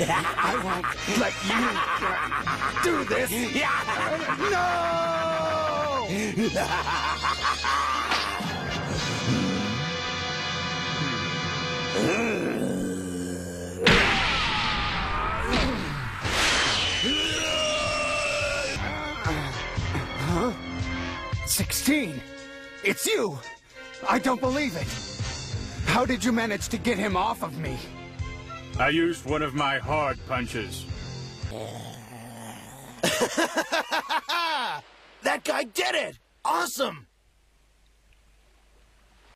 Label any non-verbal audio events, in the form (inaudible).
I won't let you do this. No! Huh? Sixteen! It's you! I don't believe it! How did you manage to get him off of me? I used one of my hard punches. (laughs) That guy did it! Awesome!